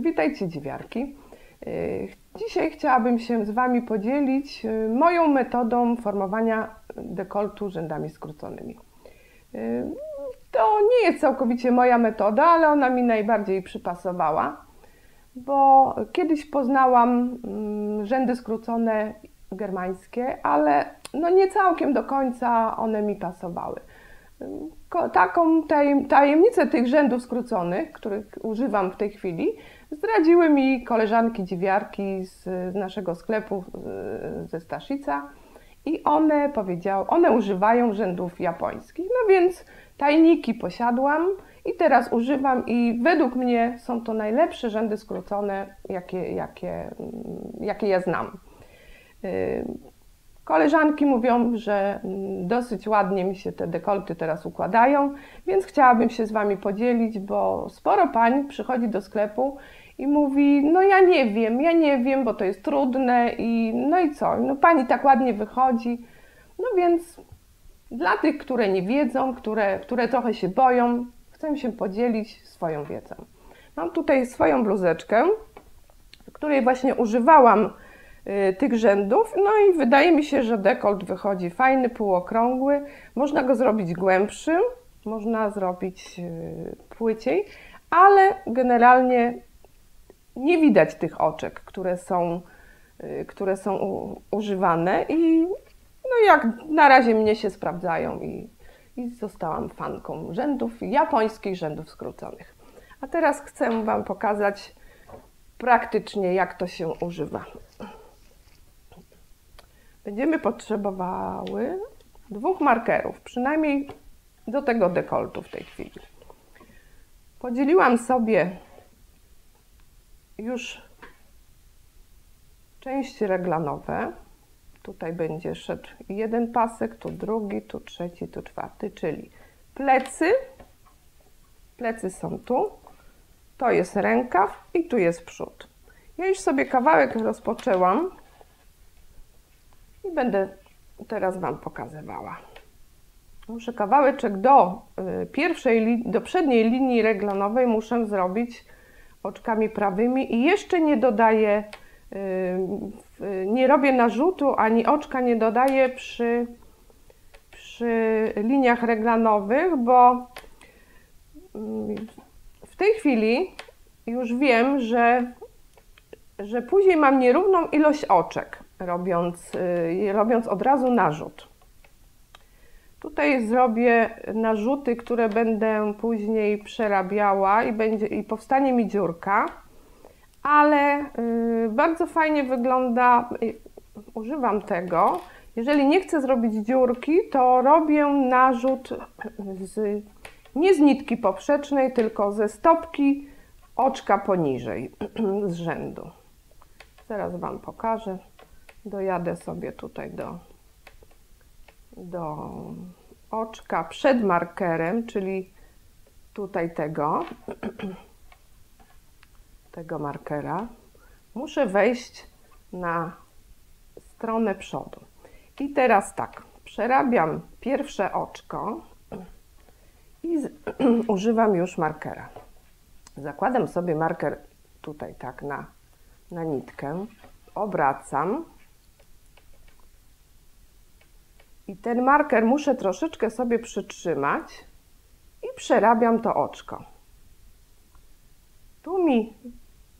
Witajcie dziwiarki. Y, Dzisiaj chciałabym się z Wami podzielić y, moją metodą formowania dekoltu rzędami skróconymi. Y, To nie jest całkowicie moja metoda, ale ona mi najbardziej przypasowała, bo kiedyś poznałam mm, rzędy skrócone germańskie, ale no nie całkiem do końca one mi pasowały. Taką tajem, tajemnicę tych rzędów skróconych, których używam w tej chwili, zdradziły mi koleżanki dziwiarki z, z naszego sklepu ze Staszica i one powiedziały, one używają rzędów japońskich. No więc tajniki posiadłam i teraz używam i według mnie są to najlepsze rzędy skrócone, jakie, jakie, jakie ja znam. Koleżanki mówią, że mm, dosyć ładnie mi się te dekolty teraz układają, więc chciałabym się z Wami podzielić, bo sporo pań przychodzi do sklepu i mówi, no ja nie wiem, ja nie wiem, bo to jest trudne i no i co, no pani tak ładnie wychodzi. No więc dla tych, które nie wiedzą, które, które trochę się boją, chcę się podzielić swoją wiedzą. Mam tutaj swoją bluzeczkę, której właśnie używałam tych rzędów. No i wydaje mi się, że dekolt wychodzi fajny, półokrągły. Można go zrobić głębszym, można zrobić y, płyciej, ale generalnie nie widać tych oczek, które są, y, które są używane i no jak na razie mnie się sprawdzają i, i zostałam fanką rzędów, japońskich rzędów skróconych. A teraz chcę Wam pokazać praktycznie, jak to się używa. Będziemy potrzebowały dwóch markerów, przynajmniej do tego dekoltu w tej chwili. Podzieliłam sobie już części reglanowe. Tutaj będzie szedł jeden pasek, tu drugi, tu trzeci, tu czwarty, czyli plecy. Plecy są tu, to jest rękaw i tu jest przód. Ja już sobie kawałek rozpoczęłam i będę teraz Wam pokazywała. Muszę kawałeczek do y, pierwszej, do przedniej linii reglanowej muszę zrobić oczkami prawymi i jeszcze nie dodaję, y, nie robię narzutu, ani oczka nie dodaję przy, przy liniach reglanowych, bo mm, w tej chwili już wiem, że, że później mam nierówną ilość oczek, robiąc, y, robiąc od razu narzut. Tutaj zrobię narzuty, które będę później przerabiała i, będzie, i powstanie mi dziurka, ale y, bardzo fajnie wygląda, y, używam tego. Jeżeli nie chcę zrobić dziurki, to robię narzut z, nie z nitki poprzecznej, tylko ze stopki oczka poniżej z rzędu. Zaraz Wam pokażę. Dojadę sobie tutaj do, do oczka przed markerem, czyli tutaj tego, tego markera. Muszę wejść na stronę przodu. I teraz tak, przerabiam pierwsze oczko i z, używam już markera. Zakładam sobie marker tutaj tak na, na nitkę, obracam i ten marker muszę troszeczkę sobie przytrzymać i przerabiam to oczko. Tu mi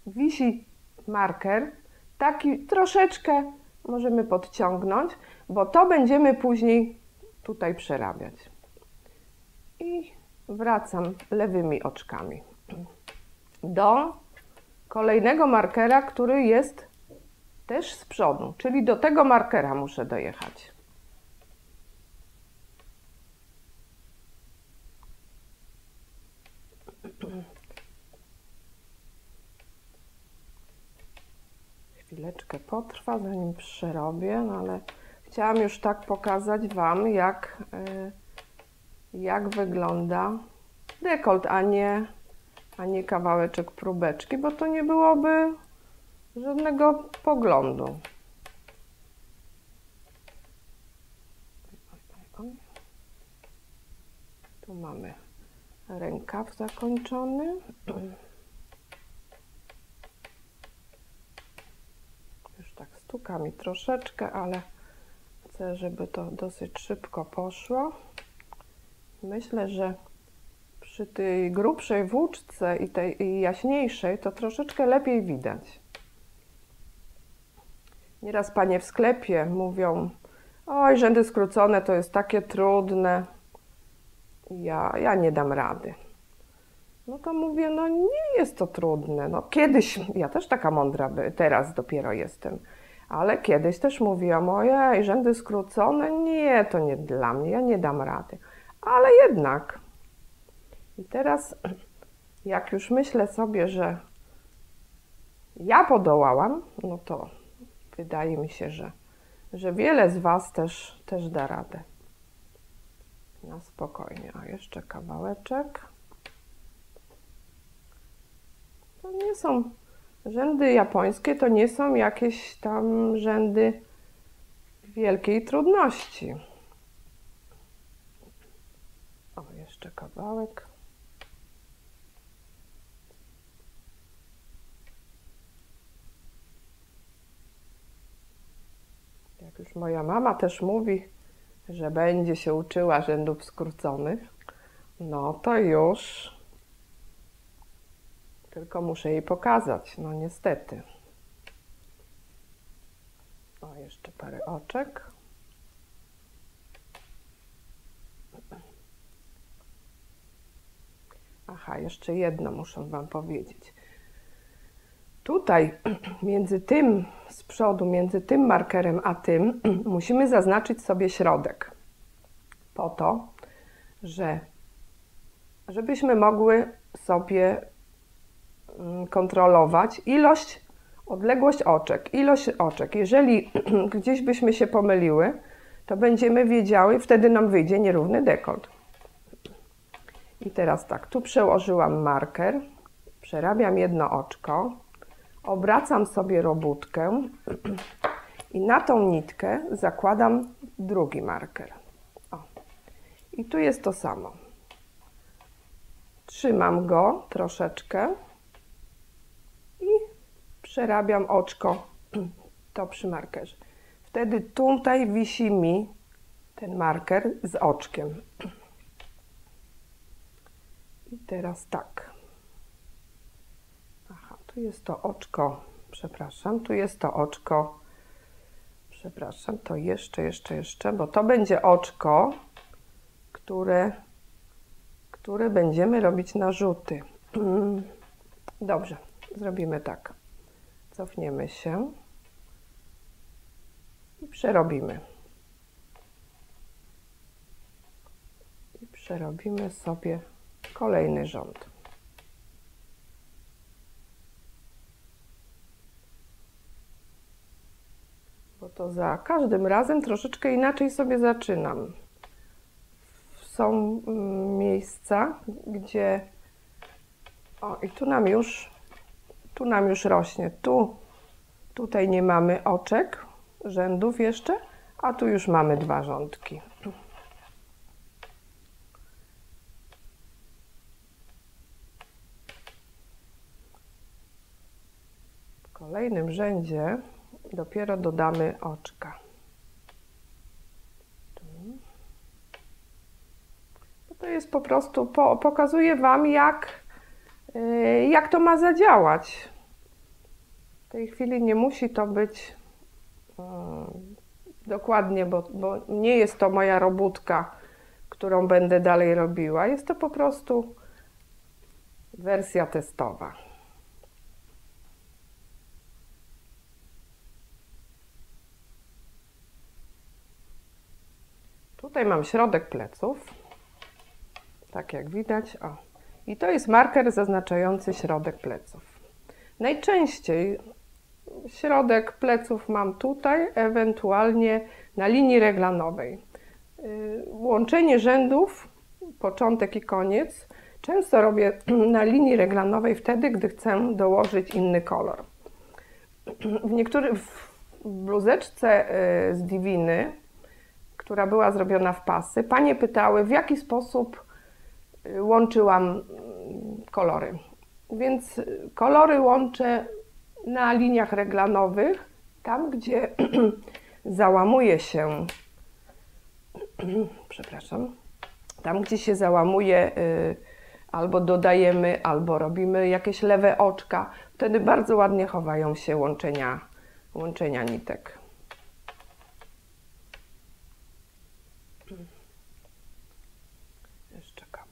wisi marker, taki troszeczkę możemy podciągnąć, bo to będziemy później tutaj przerabiać. I wracam lewymi oczkami do kolejnego markera, który jest też z przodu, czyli do tego markera muszę dojechać. Chwileczkę potrwa, zanim przerobię, no ale chciałam już tak pokazać Wam, jak, y, jak wygląda dekolt, a nie, a nie kawałeczek próbeczki, bo to nie byłoby żadnego poglądu. Tu mamy rękaw zakończony. Mi troszeczkę, ale chcę, żeby to dosyć szybko poszło. Myślę, że przy tej grubszej włóczce i tej jaśniejszej to troszeczkę lepiej widać. Nieraz panie w sklepie mówią, oj, rzędy skrócone to jest takie trudne. Ja, ja nie dam rady. No to mówię, no nie jest to trudne. No kiedyś, ja też taka mądra, by, teraz dopiero jestem, ale kiedyś też mówiłam, ojej, rzędy skrócone, nie, to nie dla mnie, ja nie dam rady. Ale jednak. I teraz, jak już myślę sobie, że ja podołałam, no to wydaje mi się, że, że wiele z Was też, też da radę. Na spokojnie. A jeszcze kawałeczek. To nie są rzędy japońskie, to nie są jakieś tam rzędy wielkiej trudności. O, jeszcze kawałek. Jak już moja mama też mówi, że będzie się uczyła rzędów skróconych, no to już tylko muszę jej pokazać, no niestety. O, jeszcze parę oczek. Aha, jeszcze jedno muszę Wam powiedzieć. Tutaj między tym z przodu, między tym markerem a tym, musimy zaznaczyć sobie środek. Po to, że żebyśmy mogły sobie kontrolować ilość, odległość oczek, ilość oczek. Jeżeli gdzieś byśmy się pomyliły, to będziemy wiedziały, wtedy nam wyjdzie nierówny dekolt. I teraz tak, tu przełożyłam marker, przerabiam jedno oczko, obracam sobie robótkę i na tą nitkę zakładam drugi marker. O. I tu jest to samo. Trzymam go troszeczkę przerabiam oczko to przy markerze. Wtedy tutaj wisi mi ten marker z oczkiem. I teraz tak. Aha, tu jest to oczko, przepraszam, tu jest to oczko, przepraszam, to jeszcze, jeszcze, jeszcze, bo to będzie oczko, które, które będziemy robić narzuty. Dobrze, zrobimy tak. Cofniemy się i przerobimy. I przerobimy sobie kolejny rząd. Bo to za każdym razem troszeczkę inaczej sobie zaczynam. Są mm, miejsca, gdzie o i tu nam już tu nam już rośnie. Tu tutaj nie mamy oczek, rzędów jeszcze, a tu już mamy dwa rządki. kolejnym rzędzie dopiero dodamy oczka. To jest po prostu, po, pokazuję Wam, jak, jak to ma zadziałać. W tej chwili nie musi to być y, dokładnie, bo, bo nie jest to moja robótka, którą będę dalej robiła. Jest to po prostu wersja testowa. Tutaj mam środek pleców, tak jak widać. O. I to jest marker zaznaczający środek pleców. Najczęściej środek pleców mam tutaj, ewentualnie na linii reglanowej. Y, łączenie rzędów, początek i koniec, często robię na linii reglanowej wtedy, gdy chcę dołożyć inny kolor. W niektórych w bluzeczce y, z Diviny która była zrobiona w pasy, panie pytały, w jaki sposób łączyłam kolory. Więc kolory łączę na liniach reglanowych Tam, gdzie załamuje się, przepraszam, tam, gdzie się załamuje, y, albo dodajemy, albo robimy jakieś lewe oczka, wtedy bardzo ładnie chowają się łączenia, łączenia nitek.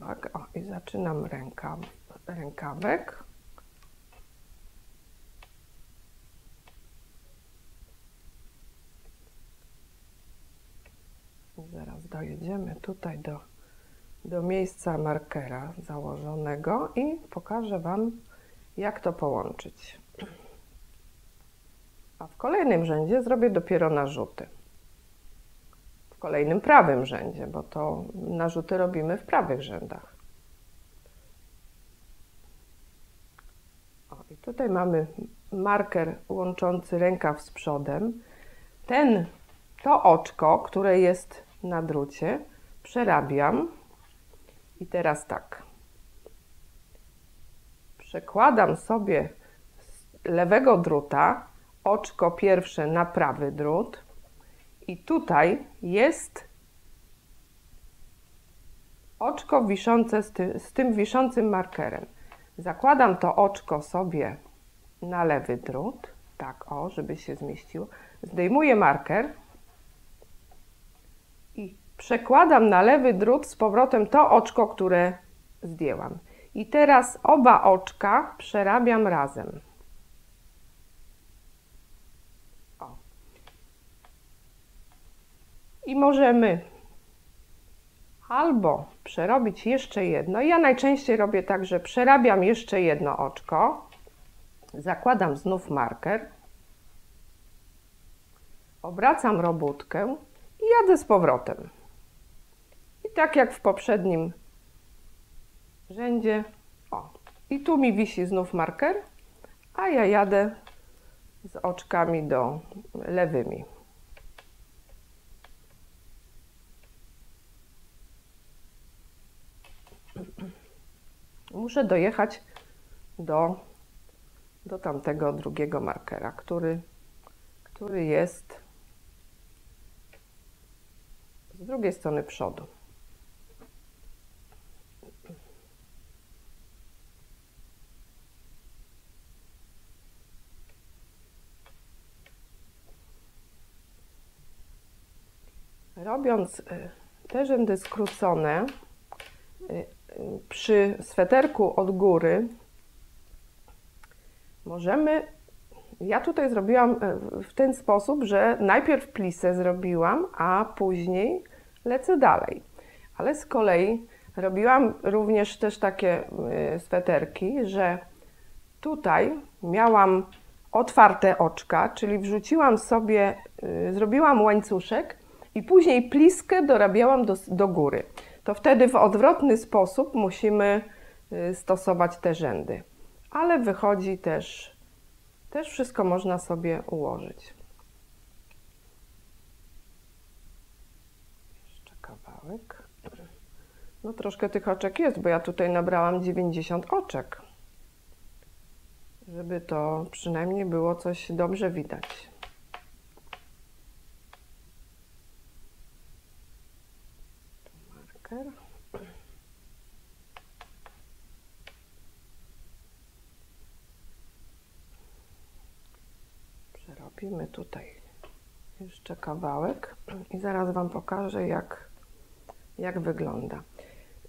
Kawałek. O, i zaczynam rękaw, rękawek. Zaraz dojedziemy tutaj do, do miejsca markera założonego i pokażę Wam, jak to połączyć. A w kolejnym rzędzie zrobię dopiero narzuty. Kolejnym prawym rzędzie, bo to narzuty robimy w prawych rzędach. O, i tutaj mamy marker łączący rękaw z przodem. Ten, to oczko, które jest na drucie, przerabiam i teraz tak. Przekładam sobie z lewego druta oczko pierwsze na prawy drut i tutaj jest oczko wiszące z, ty, z tym wiszącym markerem. Zakładam to oczko sobie na lewy drut, tak o, żeby się zmieściło. Zdejmuję marker i przekładam na lewy drut z powrotem to oczko, które zdjęłam. I teraz oba oczka przerabiam razem. I możemy albo przerobić jeszcze jedno. Ja najczęściej robię tak, że przerabiam jeszcze jedno oczko, zakładam znów marker, obracam robótkę i jadę z powrotem. I tak jak w poprzednim rzędzie, o, i tu mi wisi znów marker, a ja jadę z oczkami do lewymi. Muszę dojechać do, do tamtego drugiego markera, który, który jest z drugiej strony przodu. Robiąc y, te rzędy skrócone, y, przy sweterku od góry możemy. Ja tutaj zrobiłam e, w ten sposób, że najpierw plisę zrobiłam, a później lecę dalej. Ale z kolei robiłam również też takie e, sweterki, że tutaj miałam otwarte oczka, czyli wrzuciłam sobie, e, zrobiłam łańcuszek i później pliskę dorabiałam do, do góry to wtedy w odwrotny sposób musimy y, stosować te rzędy. Ale wychodzi też, też wszystko można sobie ułożyć. Jeszcze kawałek. No troszkę tych oczek jest, bo ja tutaj nabrałam 90 oczek. Żeby to przynajmniej było coś dobrze widać. Marker. Przerobimy tutaj jeszcze kawałek i zaraz Wam pokażę, jak, jak wygląda.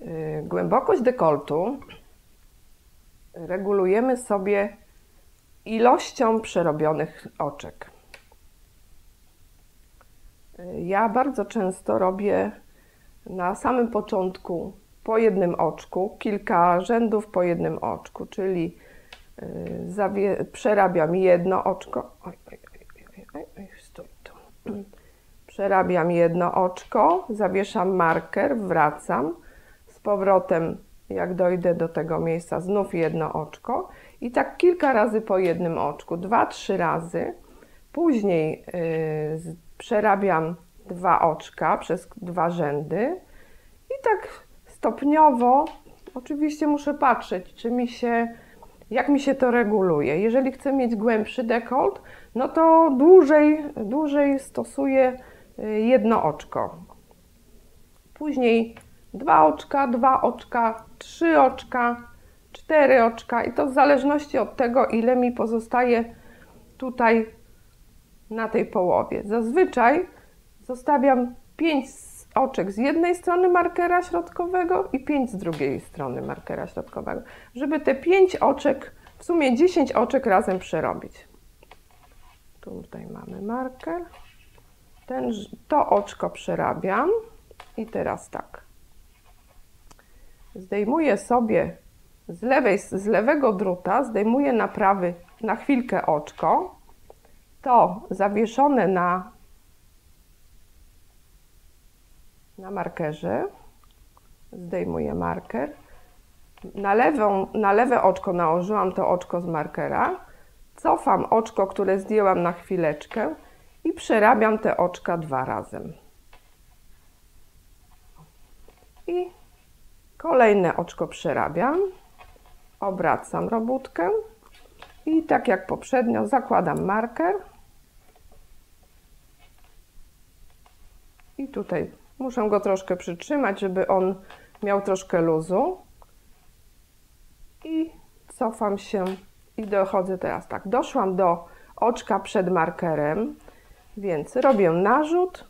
Y, głębokość dekoltu regulujemy sobie ilością przerobionych oczek. Y, ja bardzo często robię na samym początku po jednym oczku, kilka rzędów po jednym oczku, czyli y, przerabiam jedno oczko. Oj, oj, oj, oj, stój tu. Przerabiam jedno oczko, zawieszam marker, wracam. Z powrotem, jak dojdę do tego miejsca, znów jedno oczko. I tak kilka razy po jednym oczku, dwa, trzy razy. Później yy, przerabiam dwa oczka przez dwa rzędy i tak stopniowo, oczywiście muszę patrzeć, czy mi się jak mi się to reguluje. Jeżeli chcę mieć głębszy dekolt, no to dłużej, dłużej stosuję y, jedno oczko. Później dwa oczka, dwa oczka, trzy oczka, cztery oczka i to w zależności od tego, ile mi pozostaje tutaj na tej połowie. Zazwyczaj zostawiam 5 oczek z jednej strony markera środkowego i 5 z drugiej strony markera środkowego, żeby te 5 oczek, w sumie 10 oczek razem przerobić. Tutaj mamy marker. Ten, to oczko przerabiam i teraz tak. Zdejmuję sobie z, lewej, z lewego druta, zdejmuję na prawy na chwilkę oczko. To zawieszone na na markerze. Zdejmuję marker. Na, lewą, na lewe oczko nałożyłam to oczko z markera. Cofam oczko, które zdjęłam na chwileczkę i przerabiam te oczka dwa razem. I kolejne oczko przerabiam. Obracam robótkę i tak jak poprzednio zakładam marker. I tutaj Muszę go troszkę przytrzymać, żeby on miał troszkę luzu. I cofam się i dochodzę teraz tak. Doszłam do oczka przed markerem, więc robię narzut.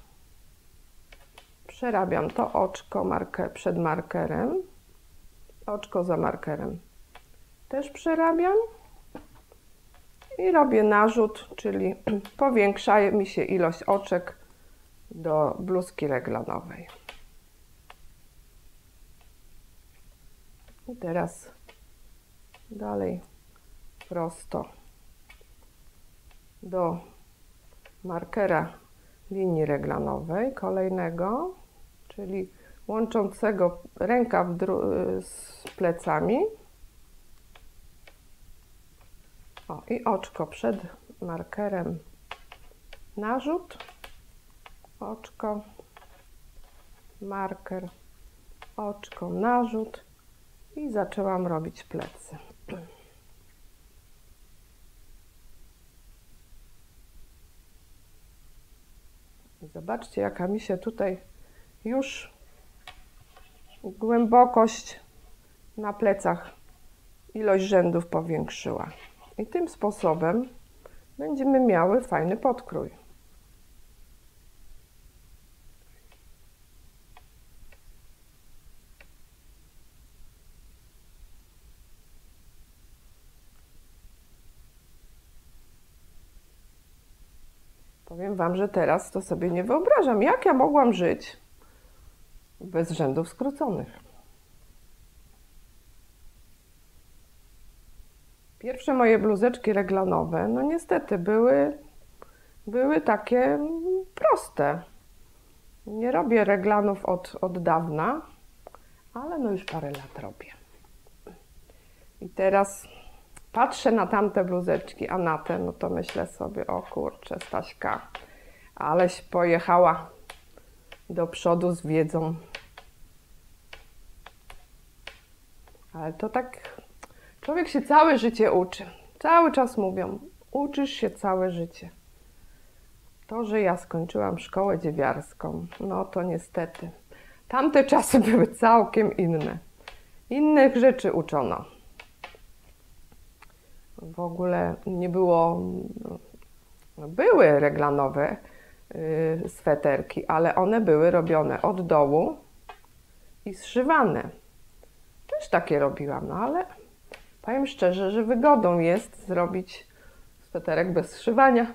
Przerabiam to oczko marker, przed markerem. Oczko za markerem. Też przerabiam. I robię narzut, czyli powiększa mi się ilość oczek do bluzki reglanowej. I teraz dalej prosto do markera linii reglanowej kolejnego, czyli łączącego rękaw z plecami. O, i oczko przed markerem narzut oczko, marker, oczko, narzut i zaczęłam robić plecy. Zobaczcie, jaka mi się tutaj już głębokość na plecach, ilość rzędów powiększyła. I tym sposobem będziemy miały fajny podkrój. Wam, że teraz to sobie nie wyobrażam, jak ja mogłam żyć bez rzędów skróconych. Pierwsze moje bluzeczki reglanowe, no niestety były, były takie proste. Nie robię reglanów od, od dawna, ale no już parę lat robię. I teraz patrzę na tamte bluzeczki, a na te, no to myślę sobie, o kurczę, Staśka, aleś pojechała do przodu z wiedzą. Ale to tak, człowiek się całe życie uczy. Cały czas mówią, uczysz się całe życie. To, że ja skończyłam szkołę dziewiarską, no to niestety. Tamte czasy były całkiem inne. Innych rzeczy uczono w ogóle nie było. No, były reglanowe y, sweterki, ale one były robione od dołu i zszywane. Też takie robiłam, no ale powiem szczerze, że wygodą jest zrobić sweterek bez zszywania.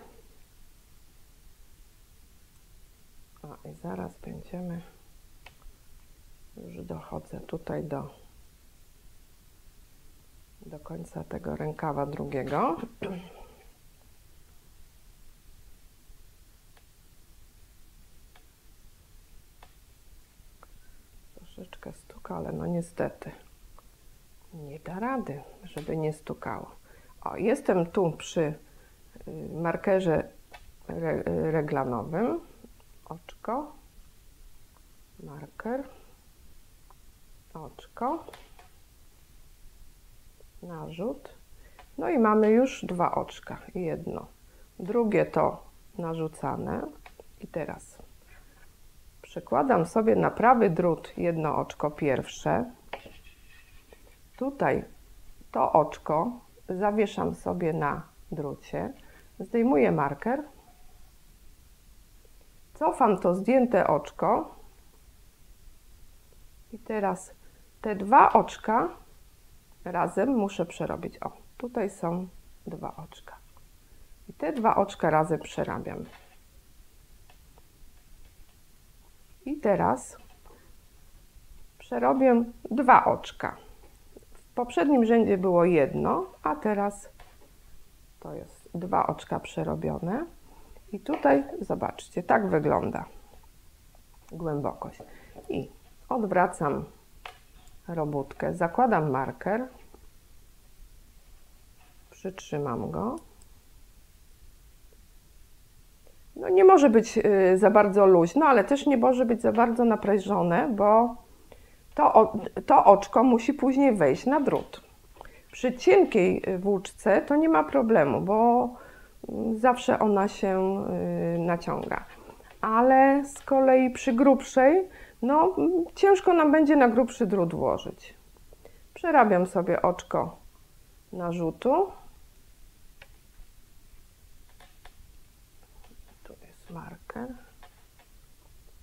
A i zaraz będziemy. Już dochodzę tutaj do do końca tego rękawa drugiego. Troszeczkę stuka, ale no niestety nie da rady, żeby nie stukało. O, jestem tu przy y, markerze reglanowym. Oczko, marker, oczko narzut No i mamy już dwa oczka. Jedno. Drugie to narzucane. I teraz przekładam sobie na prawy drut jedno oczko pierwsze. Tutaj to oczko zawieszam sobie na drucie. Zdejmuję marker. Cofam to zdjęte oczko. I teraz te dwa oczka razem muszę przerobić. O, tutaj są dwa oczka. I te dwa oczka razem przerabiam. I teraz przerobię dwa oczka. W poprzednim rzędzie było jedno, a teraz to jest dwa oczka przerobione. I tutaj zobaczcie, tak wygląda głębokość. I odwracam robótkę, zakładam marker, przytrzymam go. No nie może być y, za bardzo luźno, ale też nie może być za bardzo naprężone, bo to, to oczko musi później wejść na drut. Przy cienkiej y, włóczce to nie ma problemu, bo mm, zawsze ona się y, naciąga. Ale z kolei przy grubszej, no ciężko nam będzie na grubszy drut włożyć. Przerabiam sobie oczko narzutu. Tu jest marker.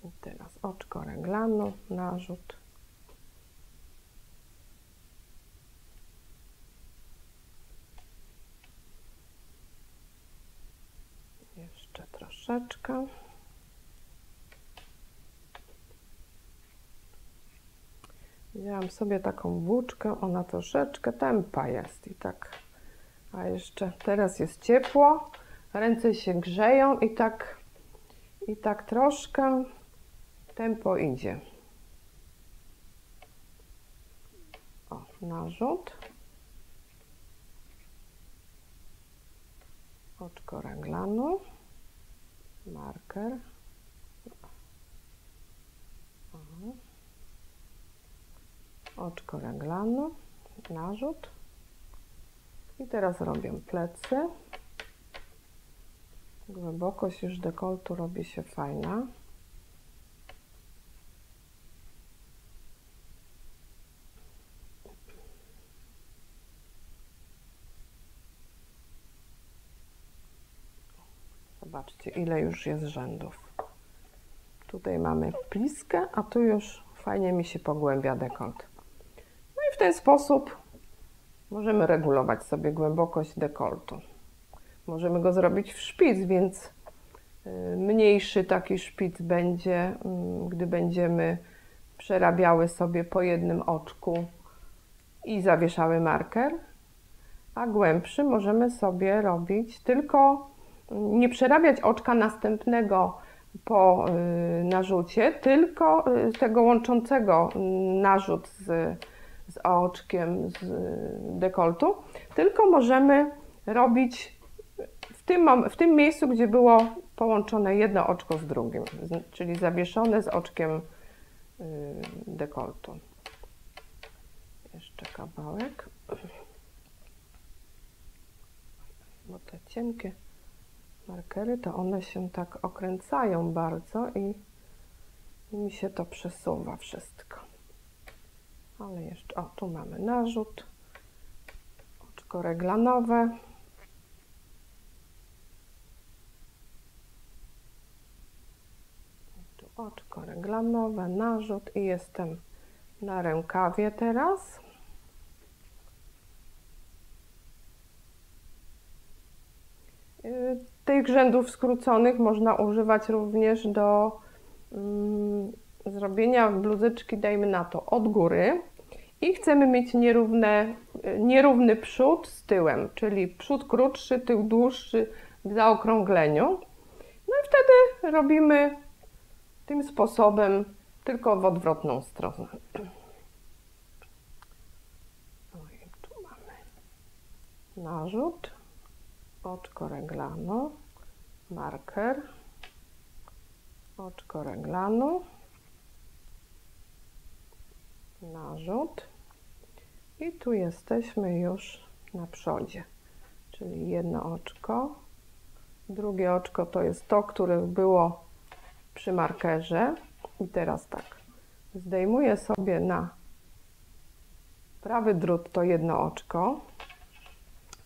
I teraz oczko reglanu, narzut. Jeszcze troszeczkę. Wzięłam sobie taką włóczkę, ona troszeczkę tempa jest i tak, a jeszcze teraz jest ciepło, ręce się grzeją i tak, i tak troszkę tempo idzie. O, narzut. Oczko reglanu, marker. Oczko reglanu, narzut. I teraz robię plecy. Głębokość już dekoltu robi się fajna. Zobaczcie, ile już jest rzędów. Tutaj mamy pliskę, a tu już fajnie mi się pogłębia dekolt. I w ten sposób możemy regulować sobie głębokość dekoltu. Możemy go zrobić w szpic, więc y, mniejszy taki szpic będzie, mm, gdy będziemy przerabiały sobie po jednym oczku i zawieszały marker, a głębszy możemy sobie robić tylko mm, nie przerabiać oczka następnego po y, narzucie, tylko y, tego łączącego narzut z, z oczkiem, z dekoltu, tylko możemy robić w tym, w tym miejscu, gdzie było połączone jedno oczko z drugim, czyli zawieszone z oczkiem y, dekoltu. Jeszcze kawałek, bo te cienkie markery, to one się tak okręcają bardzo i, i mi się to przesuwa wszystko. Ale jeszcze, o tu mamy narzut, oczko reglanowe. Tu oczko reglanowe, narzut i jestem na rękawie teraz. Tych rzędów skróconych można używać również do mm, zrobienia bluzeczki, dajmy na to, od góry i chcemy mieć nierówne, nierówny przód z tyłem, czyli przód krótszy, tył dłuższy w zaokrągleniu. No i wtedy robimy tym sposobem, tylko w odwrotną stronę. No tu mamy narzut oczko reglanu, marker, oczko reglanu, narzut i tu jesteśmy już na przodzie. czyli jedno oczko. Drugie oczko to jest to, które było przy markerze. I teraz tak, zdejmuję sobie na prawy drut to jedno oczko,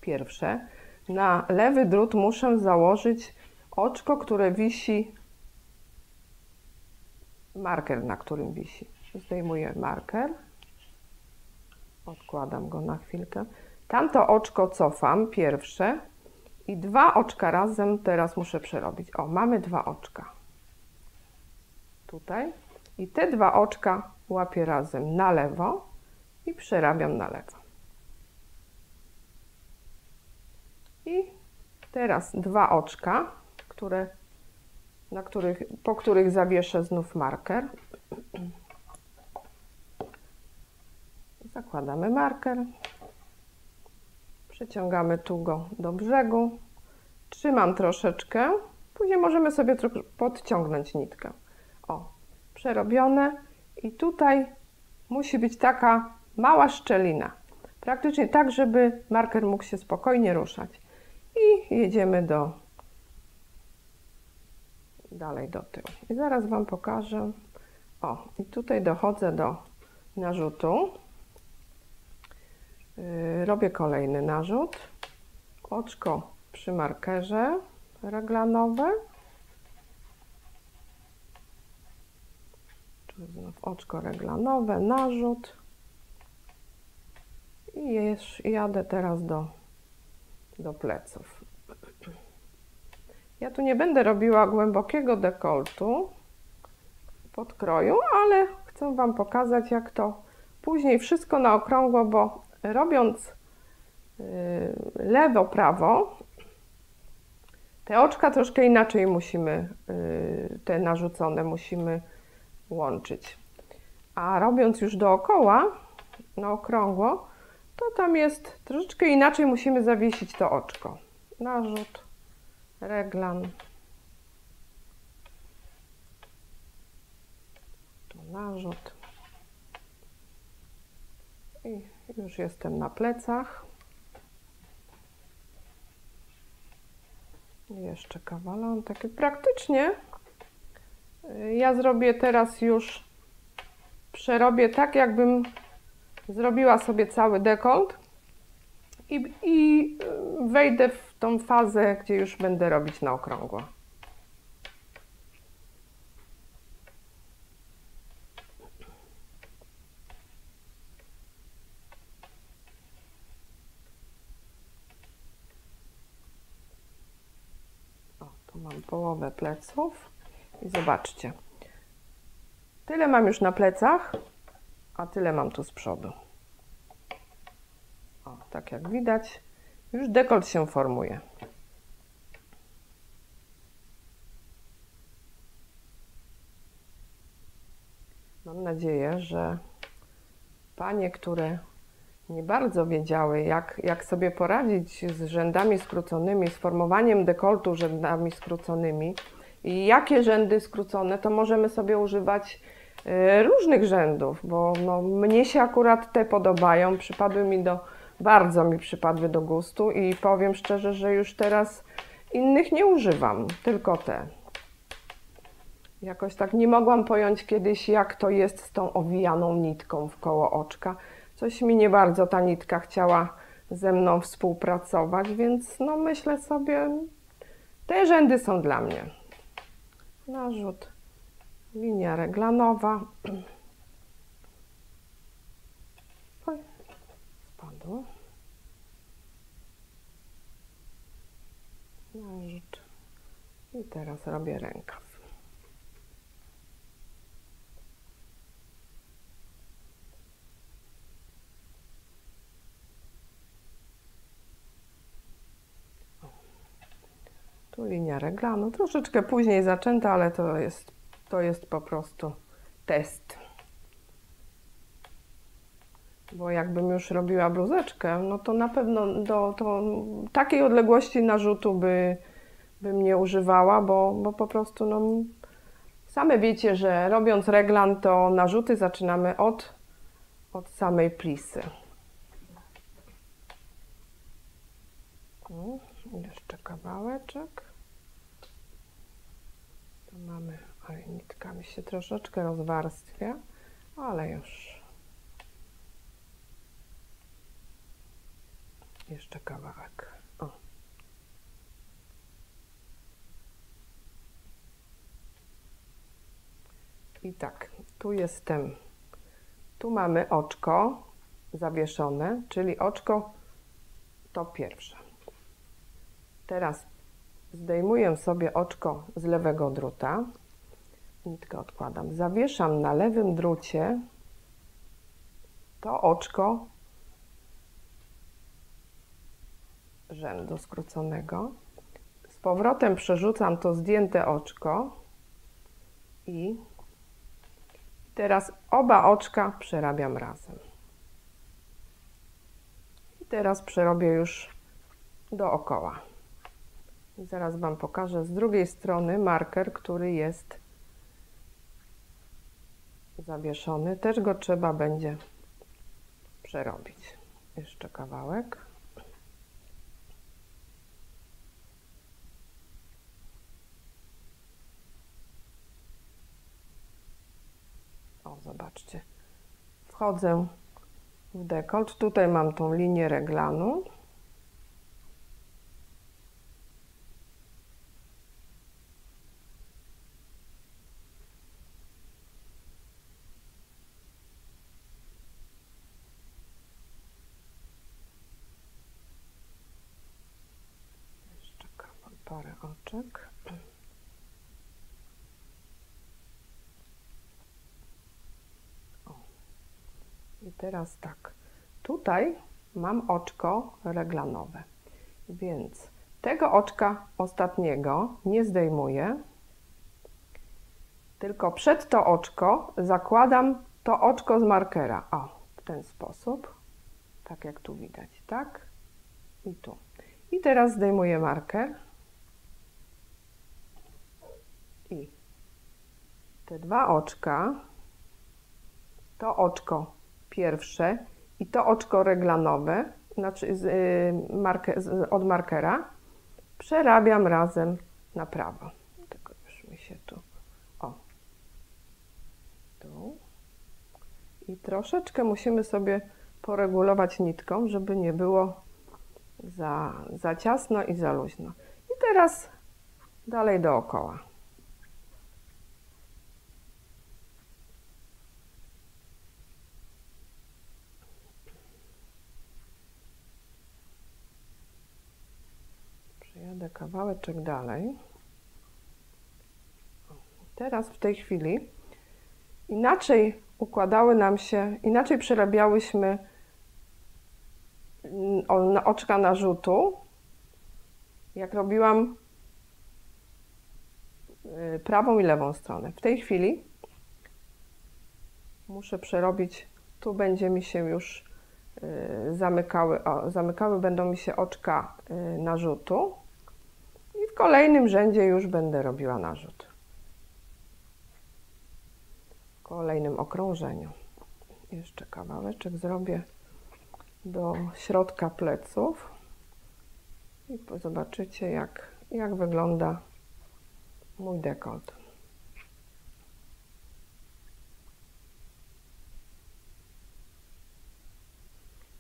pierwsze. Na lewy drut muszę założyć oczko, które wisi, marker, na którym wisi. Zdejmuję marker, odkładam go na chwilkę. Tamto oczko cofam, pierwsze, i dwa oczka razem teraz muszę przerobić. O, mamy dwa oczka. Tutaj. I te dwa oczka łapię razem na lewo i przerabiam na lewo. I teraz dwa oczka, które, na których, po których zawieszę znów marker. Zakładamy marker. Przeciągamy tu go do brzegu. Trzymam troszeczkę. Później możemy sobie podciągnąć nitkę. O, przerobione. I tutaj musi być taka mała szczelina. Praktycznie tak, żeby marker mógł się spokojnie ruszać. I jedziemy do dalej do tyłu. I zaraz Wam pokażę. O, i tutaj dochodzę do narzutu. Yy, robię kolejny narzut. Oczko przy markerze reglanowe. Znów oczko reglanowe, narzut. I już jadę teraz do, do pleców. Ja tu nie będę robiła głębokiego dekoltu podkroju, ale chcę Wam pokazać, jak to później wszystko na okrągło, bo robiąc yy, lewo, prawo, te oczka troszkę inaczej musimy, yy, te narzucone musimy łączyć. A robiąc już dookoła, na okrągło, to tam jest troszeczkę inaczej musimy zawiesić to oczko. Narzut, reglan. Tu narzut. I już jestem na plecach. Jeszcze kawalon. Takie praktycznie y, ja zrobię teraz już, przerobię tak, jakbym zrobiła sobie cały dekolt i, i y, wejdę w tą fazę, gdzie już będę robić na okrągło. O, tu mam połowę pleców i zobaczcie. Tyle mam już na plecach, a tyle mam tu z przodu. O, tak jak widać, już dekolt się formuje. Mam nadzieję, że panie, które nie bardzo wiedziały, jak, jak sobie poradzić z rzędami skróconymi, z formowaniem dekoltu rzędami skróconymi i jakie rzędy skrócone, to możemy sobie używać y, różnych rzędów, bo no, mnie się akurat te podobają, przypadły mi do, bardzo mi przypadły do gustu i powiem szczerze, że już teraz innych nie używam, tylko te. Jakoś tak nie mogłam pojąć kiedyś, jak to jest z tą owijaną nitką w koło oczka. Coś mi nie bardzo ta nitka chciała ze mną współpracować, więc no myślę sobie, te rzędy są dla mnie. Narzut, linia reglanowa. Oj, spadło. Narzut. I teraz robię rękaw. Tu linia reglanu, troszeczkę później zaczęta, ale to jest, to jest po prostu test. Bo jakbym już robiła bluzeczkę, no to na pewno do, to takiej odległości narzutu by, bym nie używała, bo, bo po prostu no, same wiecie, że robiąc reglan, to narzuty zaczynamy od, od samej plisy. Jeszcze kawałeczek. Tu mamy, oj, nitka mi się troszeczkę rozwarstwia, ale już. Jeszcze kawałek. I tak, tu jestem. Tu mamy oczko zawieszone, czyli oczko to pierwsze. Teraz zdejmuję sobie oczko z lewego druta. Nitkę odkładam. Zawieszam na lewym drucie to oczko rzędu skróconego. Z powrotem przerzucam to zdjęte oczko i teraz oba oczka przerabiam razem. I teraz przerobię już dookoła. I zaraz Wam pokażę z drugiej strony marker, który jest zawieszony. Też go trzeba będzie przerobić. Jeszcze kawałek. O, zobaczcie. Wchodzę w dekolt. Tutaj mam tą linię reglanu. Jeszcze parę oczek. O. I teraz tak. Tutaj mam oczko reglanowe, więc tego oczka ostatniego nie zdejmuję, tylko przed to oczko zakładam to oczko z markera. O, w ten sposób, tak jak tu widać, tak? I tu. I teraz zdejmuję marker i te dwa oczka, to oczko pierwsze i to oczko reglanowe, znaczy z, y, marke, z, od markera, przerabiam razem na prawo. Tylko już mi się tu, o, tu. I troszeczkę musimy sobie poregulować nitką, żeby nie było za, za ciasno i za luźno. I teraz dalej dookoła. Kawałeczek dalej. Teraz w tej chwili inaczej układały nam się, inaczej przerabiałyśmy na oczka narzutu, jak robiłam y, prawą i lewą stronę. W tej chwili muszę przerobić, tu będzie mi się już y, zamykały, o, zamykały będą mi się oczka y, narzutu kolejnym rzędzie już będę robiła narzut. W kolejnym okrążeniu. Jeszcze kawałeczek zrobię do środka pleców i zobaczycie jak, jak wygląda mój dekolt.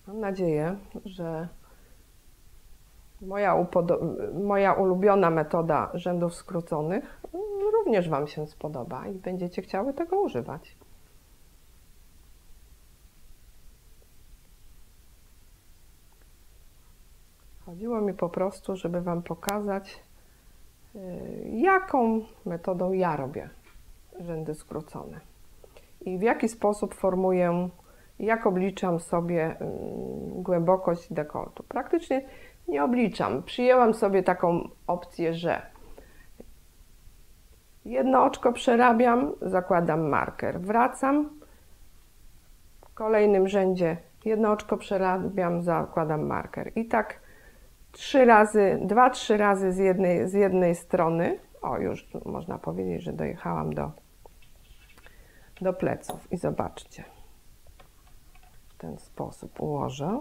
Mam nadzieję, że moja, moja ulubiona metoda rzędów skróconych również Wam się spodoba i będziecie chciały tego używać. Chodziło mi po prostu, żeby Wam pokazać, y, jaką metodą ja robię rzędy skrócone i w jaki sposób formuję, jak obliczam sobie y, głębokość dekoltu. Praktycznie nie obliczam. Przyjęłam sobie taką opcję, że jedno oczko przerabiam, zakładam marker, wracam, w kolejnym rzędzie jedno oczko przerabiam, zakładam marker i tak trzy razy, dwa, trzy razy z jednej, z jednej strony. O, już można powiedzieć, że dojechałam do, do pleców. I zobaczcie. W ten sposób ułożę.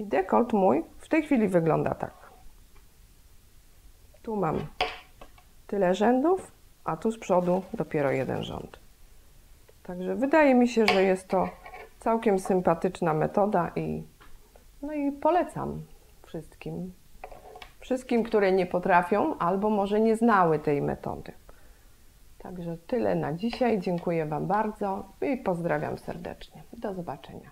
I dekolt mój w tej chwili wygląda tak. Tu mam tyle rzędów, a tu z przodu dopiero jeden rząd. Także wydaje mi się, że jest to całkiem sympatyczna metoda i, no i polecam wszystkim. Wszystkim, które nie potrafią albo może nie znały tej metody. Także tyle na dzisiaj. Dziękuję Wam bardzo i pozdrawiam serdecznie. Do zobaczenia.